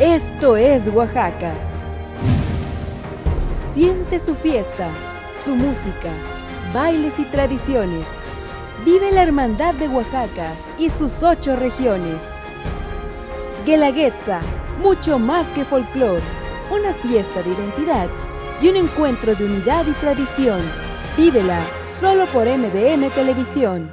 Esto es Oaxaca. Siente su fiesta, su música, bailes y tradiciones. Vive la hermandad de Oaxaca y sus ocho regiones. Guelaguetza, mucho más que folclor, una fiesta de identidad y un encuentro de unidad y tradición. Vívela solo por MBM Televisión.